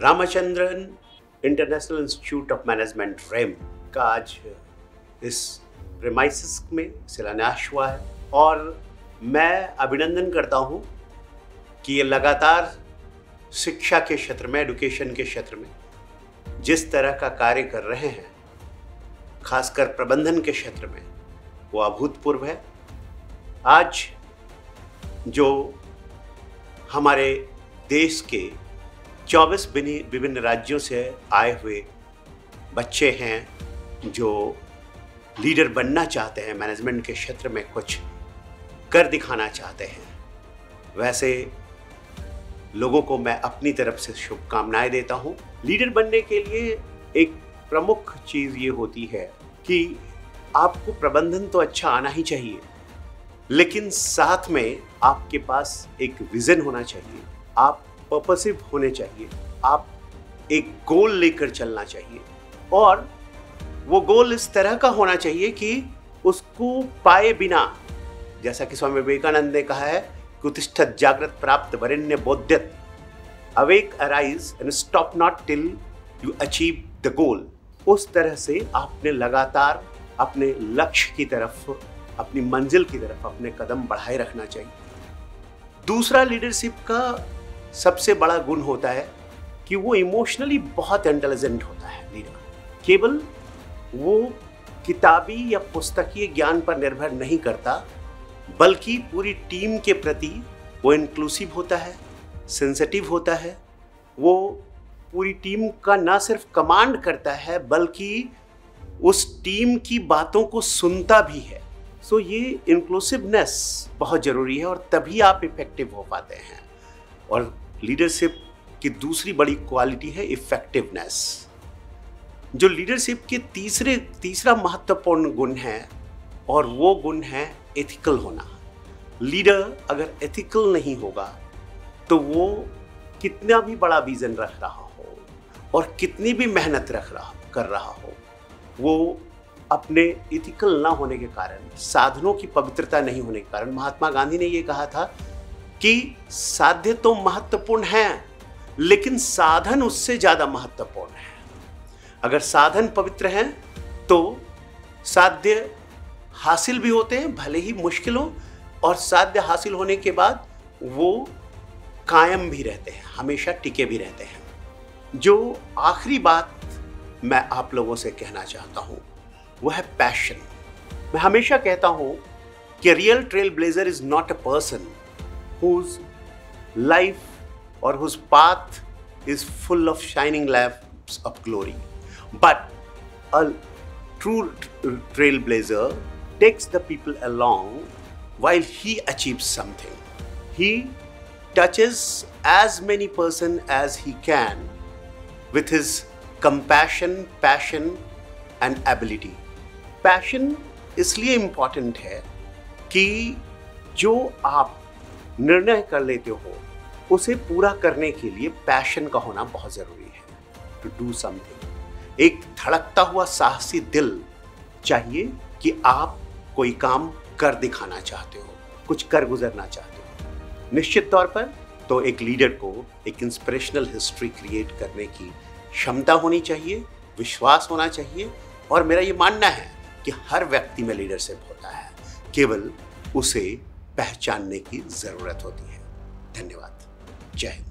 Ramachandran international institute of management RAM का आज इस प्रेमाइसिस में शिलान्यास हुआ है। और मैं अभिनंदन करता हूँ कि ये लगातार शिक्षा के क्षेत्र में एडुकेशन के क्षेत्र में जिस तरह का कार्य कर रहे हैं, खासकर प्रबंधन के क्षेत्र में, वो अभूतपूर्व है। आज जो हमारे देश के 24 विभिन्न राज्यों से आए हुए बच्चे हैं जो लीडर बनना चाहते हैं मैनेजमेंट के क्षेत्र में कुछ कर दिखाना चाहते हैं। वैसे लोगों को मैं अपनी तरफ़ से शुभकामनाएँ देता हूँ। लीडर बनने के लिए एक प्रमुख चीज़ ये होती है कि आपको प्रबंधन तो अच्छा आना ही चाहिए, लेकिन साथ में आपके पास एक विजन होना चाहिए। आप पर्पसिव होने चाहिए। आप एक गोल लेकर चलना चाहिए। और वो गोल इस तरह का होना चाहिए कि उसको पाए बिना, जैसा कि स्वामी विवेकानंद ने कहा है, कुतिष्ठ जागृत प्राप्त वरिण्य बोध्यत। Awake arise and stop not till you achieve the goal उस तरह से आपने लगातार अपने लक्ष्य की तरफ़, अपनी मंजिल की तरफ़ अपने कदम बढ़ाए रखना चाहिए। दूसरा लीडरशिप का सबसे बड़ा गुण होता है कि वो इमोशनली बहुत इंटेलिजेंट होता है लीडर केवल वो किताबी या पुस्तकीय ज्ञान पर निर्भर नहीं करता बल्कि पूरी टीम के प्रति वो इंक्लूसिव होता है सेंसिटिव होता है वो पूरी टीम का ना सिर्फ़ कमांड करता है बल्कि उस टीम की बातों को सुनता भी है। सो so, ये इंक्लूसिवनेस बहुत ज़रूरी है और तभी आप इफ़ेक्टिव हो पाते हैं। और लीडरशिप की दूसरी बड़ी क्वालिटी है इफ़ेक्टिवनेस जो लीडरशिप के तीसरे, तीसरा महत्वपूर्ण गुण है और वो गुण है एथिकल होना। लीडर अगर एथिकल नहीं होगा तो वो कितना भी बड़ा विजन रख रहा हो और कितनी भी मेहनत रख रहा, कर रहा हो, वो अपने इथिकल ना होने के कारण, साधनों की पवित्रता नहीं होने के कारण, महात्मा गांधी ने ये कहा था कि साध्य तो महत्वपूर्ण है, लेकिन साधन उससे ज़्यादा महत्वपूर्ण है। अगर साधन पवित्र हैं तो साध्य हासिल भी होते हैं, भले ही मुश्किल हो, और साध्य हासिल होने के बाद वो कायम भी रहते हैं, हमेशा टिके भी रहते हैं। जो आखिरी बात मैं आप लोगों से कहना चाहता हूँ वो है पैशन मैं हमेशा कहता हूँ कि real trailblazer is not a person life और whose path is full of shining lamps of glory but a true trailblazer takes the people along while he achieves something. He touches as many person as he can with his compassion, passion and ability. Passion इसलिए important है कि जो आप निर्णय कर लेते हो, उसे पूरा करने के लिए पैशन का होना बहुत ज़रूरी है। टू डू समथिंग एक धड़कता हुआ साहसी दिल चाहिए कि आप कोई काम कर दिखाना चाहते हो, कुछ कर गुजरना चाहते हो। निश्चित तौर पर तो एक लीडर को एक इंस्पिरेशनल हिस्ट्री क्रिएट करने की क्षमता होनी चाहिए, विश्वास होना चाहिए और मेरा ये मानना है कि हर व्यक्ति में लीडरशिप होता है। केवल उसे पहचानने की ज़रूरत होती है। धन्यवाद। जय हिंद।